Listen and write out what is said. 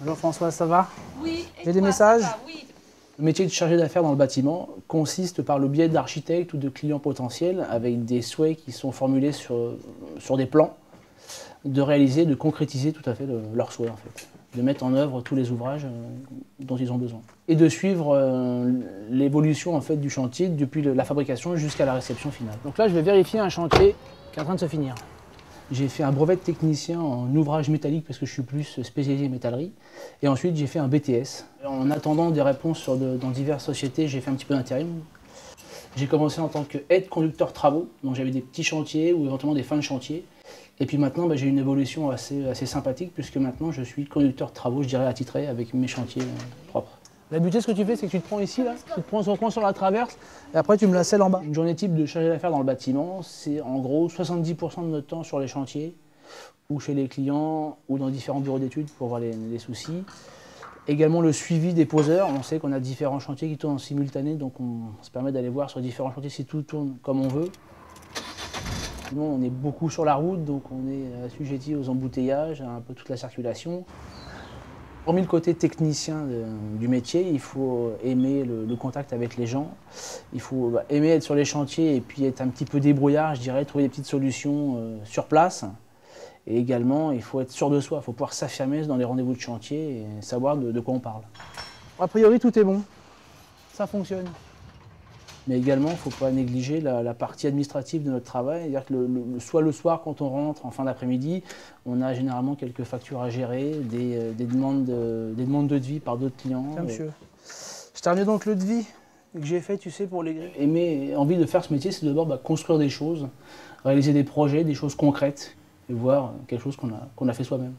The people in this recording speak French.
Bonjour François, ça va Oui. J'ai des messages Oui. Le métier de chargé d'affaires dans le bâtiment consiste par le biais d'architectes ou de clients potentiels avec des souhaits qui sont formulés sur, sur des plans, de réaliser, de concrétiser tout à fait le- leurs souhaits en fait, de mettre en œuvre tous les ouvrages euh, dont ils ont besoin et de suivre euh, l'évolution en fait du chantier depuis la fabrication jusqu'à la réception finale. Donc là, je vais vérifier un chantier qui est en train de se finir. J'ai fait un brevet de technicien en ouvrage métallique parce que je suis plus spécialisé métallerie. Et ensuite, j'ai fait un BTS. En attendant des réponses dans diverses sociétés, j'ai fait un petit peu d'intérim. J'ai commencé en tant qu'aide conducteur travaux, donc j'avais des petits chantiers ou éventuellement des fins de chantier. Et puis maintenant, bah, j'ai une évolution assez, sympathique puisque maintenant je suis conducteur travaux, je dirais attitré, avec mes chantiers euh, propres. La beauté, ce que tu fais, c'est que tu te prends ici, là, tu te prends son coin sur la traverse, et après tu me la selles en bas. Une journée type de chargé d'affaires dans le bâtiment, c'est en gros 70% de notre temps sur les chantiers, ou chez les clients, ou dans différents bureaux d'études pour voir les, les soucis. Également le suivi des poseurs. On sait qu'on a différents chantiers qui tournent en simultané, donc on, se permet d'aller voir sur différents chantiers si tout tourne comme on veut. Nous, on est beaucoup sur la route, donc on est assujetti aux embouteillages, à un peu toute la circulation. Hormis le côté technicien de- du métier, il faut aimer le, contact avec les gens. Il faut bah, aimer être sur les chantiers et puis être un petit peu débrouillard, je dirais, trouver des petites solutions euh, sur place. Et également, il faut être sûr de soi, il faut pouvoir s'affirmer dans les rendez-vous de chantier et savoir de quoi on parle. A priori, tout est bon. Ça fonctionne. Mais également, il ne faut pas négliger la, la partie administrative de notre travail. C'est-à-dire que le- le- soit le soir, quand on rentre en fin d'après-midi, on a généralement quelques factures à gérer, des, euh, des demandes, de, des demandes de devis par d'autres clients. Tiens, Et- monsieur. Je termine donc le devis que j'ai fait, tu sais, pour les grilles. Aimer, envie de faire ce métier, c'est d'abord bah, construire des choses, réaliser des projets, des choses concrètes, et voir quelque chose qu'on a, qu'on a fait soi-même.